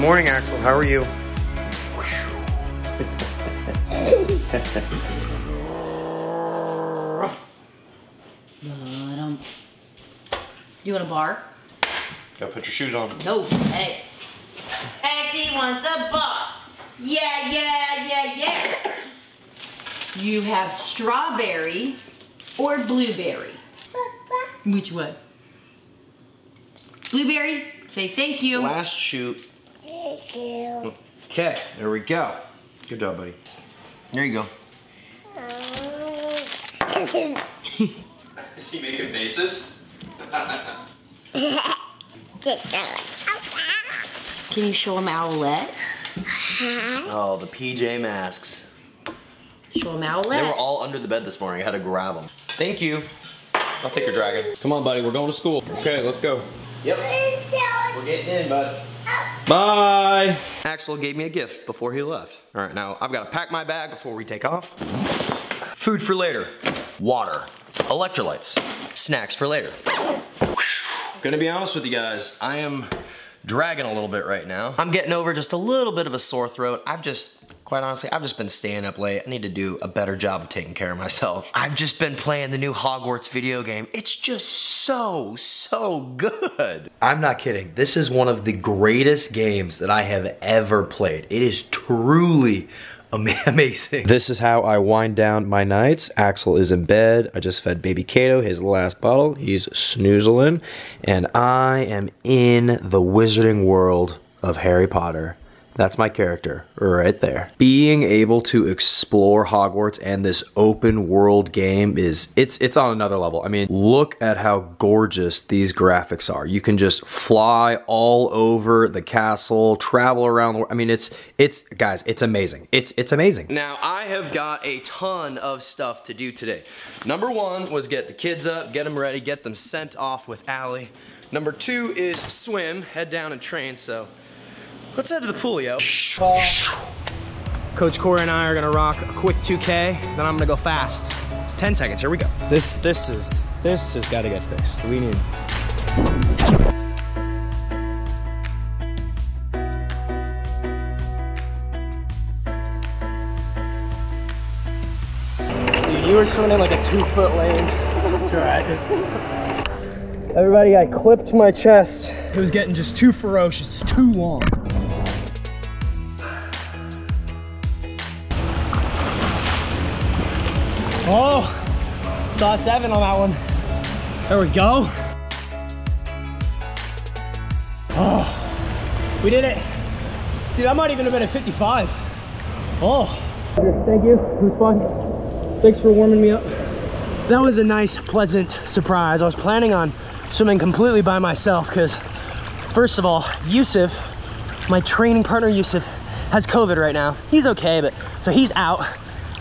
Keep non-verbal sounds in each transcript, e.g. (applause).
Good morning, Axel. How are you? You want a bar? Gotta put your shoes on. No. Hey. Exy wants a bar. Yeah, yeah, yeah, yeah. You have strawberry or blueberry. Which one? Blueberry. Say thank you. Last shoot. Okay, there we go. Good job, buddy. There you go. (laughs) Is he making faces? (laughs) Can you show him Owlette? (laughs) Oh, the PJ masks. Show him Owlette. They were all under the bed this morning. I had to grab them. Thank you. I'll take your dragon. Come on, buddy. We're going to school. Okay, let's go. Yep. We're getting in, bud. Bye. Axel gave me a gift before he left. All right, now I've got to pack my bag before we take off. Food for later. Water. Electrolytes. Snacks for later. Gonna be honest with you guys, I am dragging a little bit right now. I'm getting over just a little bit of a sore throat. I've just, quite honestly, I've just been staying up late. I need to do a better job of taking care of myself. I've just been playing the new Hogwarts video game. It's just so, so good. I'm not kidding. This is one of the greatest games that I have ever played. It is truly (laughs) amazing. This is how I wind down my nights. Axel is in bed. I just fed baby Kato his last bottle. He's snoozling. And I am in the wizarding world of Harry Potter. That's my character right there. Being able to explore Hogwarts and this open world game is it's it's on another level. I mean, look at how gorgeous these graphics are. You can just fly all over the castle, travel around the world. I mean, it's it's guys, it's amazing. It's it's amazing. Now, I have got a ton of stuff to do today. Number 1 was get the kids up, get them ready, get them sent off with Allie. Number 2 is swim, head down and train, so Let's head to the pool, yo. Coach Corey and I are gonna rock a quick 2K, then I'm gonna go fast. 10 seconds, here we go. This, this is, this has gotta get fixed. We need. Dude, you were swimming in like a two foot lane. That's right. Everybody, I clipped my chest. It was getting just too ferocious, too long. Oh, saw seven on that one. There we go. Oh, we did it. Dude, I might even have been at 55. Oh, thank you. It was fun. Thanks for warming me up. That was a nice, pleasant surprise. I was planning on swimming completely by myself because, first of all, Yusuf, my training partner Yusuf, has COVID right now. He's okay, but so he's out.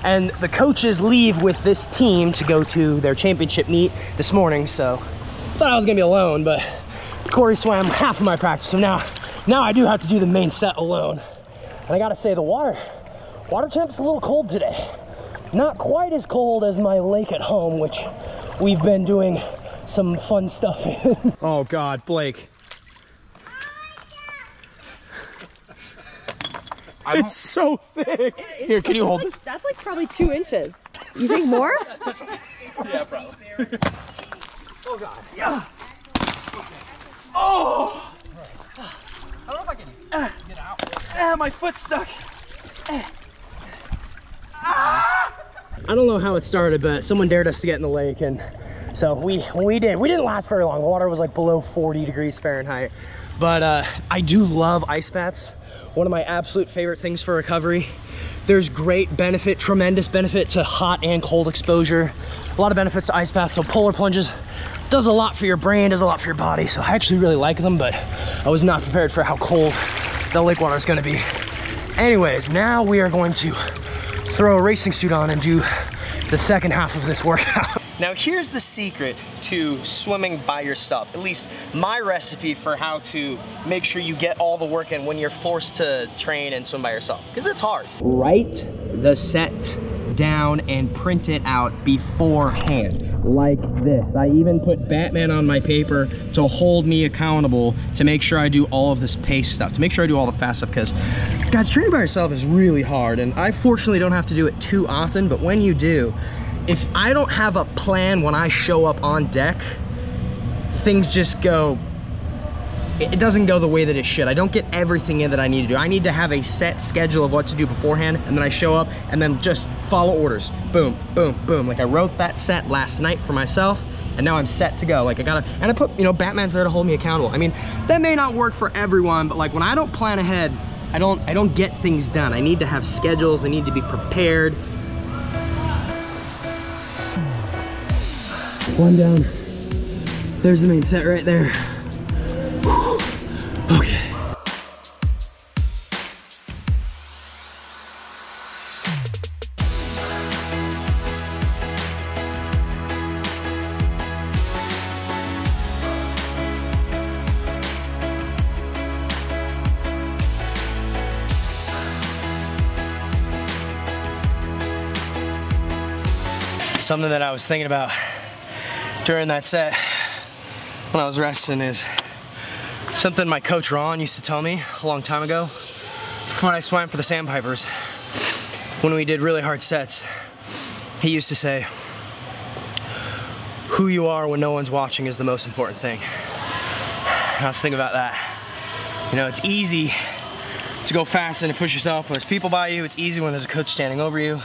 And the coaches leave with this team to go to their championship meet this morning. So thought I was gonna be alone, but Corey swam half of my practice. So now, now I do have to do the main set alone. And I gotta say the water, water temp's a little cold today. Not quite as cold as my lake at home, which we've been doing some fun stuff in. (laughs) oh God, Blake. It's so thick. Here, can you hold this? That's like probably two inches. You think more? (laughs) Yeah, probably. (laughs) oh god. Yeah. Okay. Oh. I don't know if I can uh, get out. Ah, my foot's stuck. Ah. I don't know how it started, but someone dared us to get in the lake, and so we we did. We didn't last very long. The water was like below 40 degrees Fahrenheit, but uh, I do love ice baths. One of my absolute favorite things for recovery. There's great benefit, tremendous benefit to hot and cold exposure. A lot of benefits to ice baths. So polar plunges does a lot for your brain, does a lot for your body. So I actually really like them, but I was not prepared for how cold the lake water is gonna be. Anyways, now we are going to throw a racing suit on and do the second half of this workout. (laughs) Now here's the secret to swimming by yourself. At least my recipe for how to make sure you get all the work in when you're forced to train and swim by yourself. Because it's hard. Write the set down and print it out beforehand. like this. I even put Batman on my paper to hold me accountable to make sure I do all of this pace stuff, to make sure I do all the fast stuff because guys, training by yourself is really hard and I fortunately don't have to do it too often, but when you do, if I don't have a plan when I show up on deck, things just go it doesn't go the way that it should. I don't get everything in that I need to do. I need to have a set schedule of what to do beforehand, and then I show up and then just follow orders. Boom, boom, boom. Like I wrote that set last night for myself, and now I'm set to go. Like I gotta, and I put, you know, Batman's there to hold me accountable. I mean, that may not work for everyone, but like when I don't plan ahead, I don't, I don't get things done. I need to have schedules, I need to be prepared. One down. There's the main set right there. Okay. Something that I was thinking about during that set when I was resting is something my coach Ron used to tell me a long time ago when I swam for the Sandpipers. When we did really hard sets, he used to say, who you are when no one's watching is the most important thing. And I was thinking about that. You know, it's easy to go fast and to push yourself when there's people by you. It's easy when there's a coach standing over you.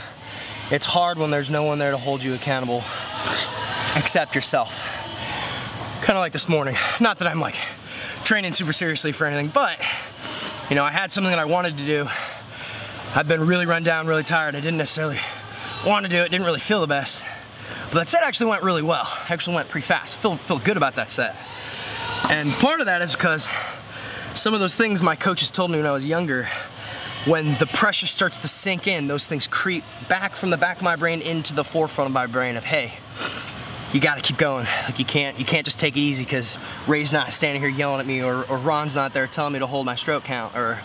It's hard when there's no one there to hold you accountable except yourself. Kind of like this morning. Not that I'm like training super seriously for anything, but you know, I had something that I wanted to do. I've been really run down, really tired. I didn't necessarily want to do it, didn't really feel the best. But that set actually went really well. Actually went pretty fast. Feel, feel good about that set. And part of that is because some of those things my coaches told me when I was younger, when the pressure starts to sink in, those things creep back from the back of my brain into the forefront of my brain of, hey, you gotta keep going. Like you can't, you can't just take it easy because Ray's not standing here yelling at me or, or Ron's not there telling me to hold my stroke count or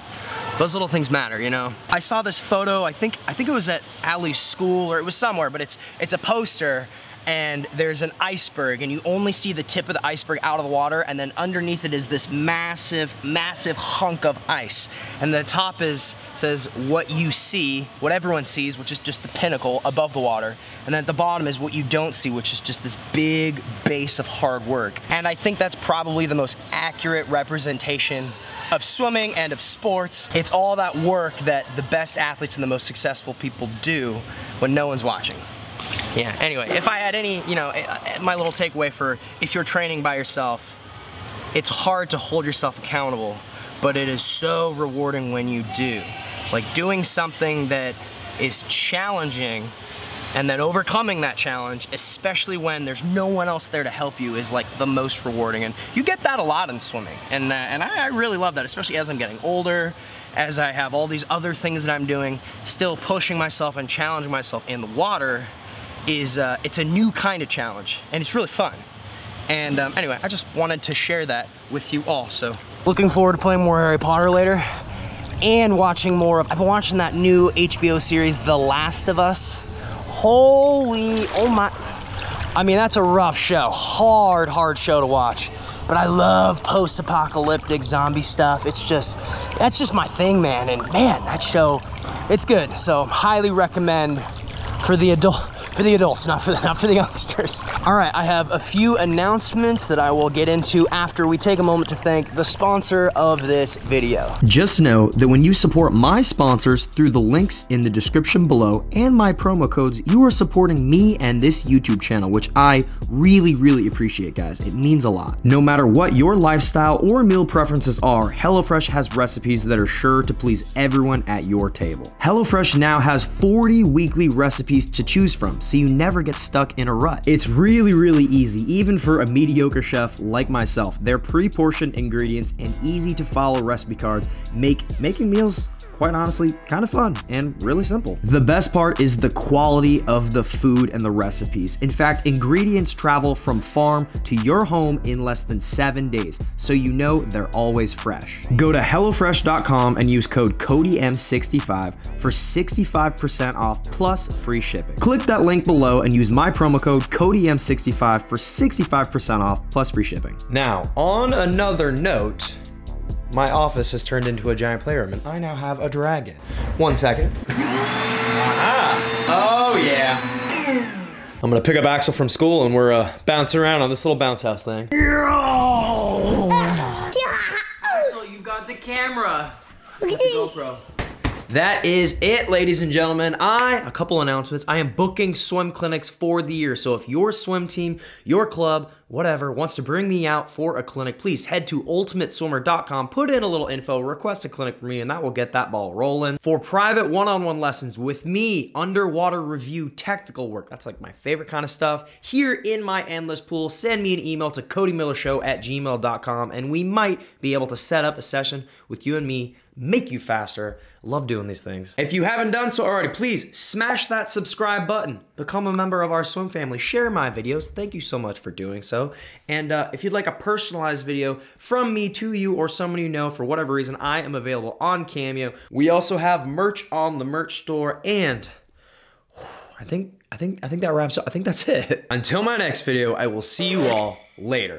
those little things matter, you know? I saw this photo, I think, I think it was at Allie's school or it was somewhere, but it's, it's a poster and there's an iceberg and you only see the tip of the iceberg out of the water and then underneath it is this massive, massive hunk of ice. And the top is, says what you see, what everyone sees, which is just the pinnacle above the water. And then at the bottom is what you don't see, which is just this big base of hard work. And I think that's probably the most accurate representation of swimming and of sports. It's all that work that the best athletes and the most successful people do when no one's watching. Yeah, anyway, if I had any, you know, eh, eh, my little takeaway for if you're training by yourself, it's hard to hold yourself accountable, but it is so rewarding when you do. Like doing something that is challenging and then overcoming that challenge, especially when there's no one else there to help you, is like the most rewarding. And you get that a lot in swimming. And, uh, and I, I really love that, especially as I'm getting older, as I have all these other things that I'm doing, still pushing myself and challenging myself in the water is, uh, it's a new kind of challenge and it's really fun. And um, anyway, I just wanted to share that with you all, so. Looking forward to playing more Harry Potter later and watching more of, I've been watching that new HBO series, The Last of Us. Holy, oh my, I mean, that's a rough show. Hard, hard show to watch. But I love post-apocalyptic zombie stuff. It's just, that's just my thing, man. And man, that show, it's good. So highly recommend for the adult, for the adults, not for the, (laughs) not for the youngsters. All right, I have a few announcements that I will get into after we take a moment to thank the sponsor of this video. Just know that when you support my sponsors through the links in the description below and my promo codes, you are supporting me and this YouTube channel, which I really, really appreciate, guys. It means a lot. No matter what your lifestyle or meal preferences are, HelloFresh has recipes that are sure to please everyone at your table. HelloFresh now has 40 weekly recipes to choose from, so you never get stuck in a rut. It's really, really easy, even for a mediocre chef like myself. Their pre-portioned ingredients and easy to follow recipe cards make making meals quite honestly kind of fun and really simple. The best part is the quality of the food and the recipes. In fact, ingredients travel from farm to your home in less than seven days, so you know they're always fresh. Go to HelloFresh.com and use code CODYM65 for 65% off plus free shipping. Click that link below and use my promo code CODYM65 for 65% off plus free shipping. Now, on another note, my office has turned into a giant playroom and I now have a dragon. One second. Ah, oh yeah. I'm gonna pick up Axel from school and we're uh, bouncing around on this little bounce house thing. Axel, you got the camera. Got the GoPro. That is it, ladies and gentlemen. I, a couple announcements. I am booking swim clinics for the year. So if your swim team, your club, whatever, wants to bring me out for a clinic, please head to ultimateswimmer.com, put in a little info, request a clinic for me, and that will get that ball rolling. For private one-on-one lessons with me, underwater review, technical work, that's like my favorite kind of stuff, here in my endless pool, send me an email to codymillershow at gmail.com, and we might be able to set up a session with you and me make you faster. Love doing these things. If you haven't done so already, please smash that subscribe button. Become a member of our swim family. Share my videos. Thank you so much for doing so. And uh, if you'd like a personalized video from me to you or someone you know for whatever reason, I am available on Cameo. We also have merch on the merch store and I think I think I think that wraps up. I think that's it. (laughs) Until my next video, I will see you all later.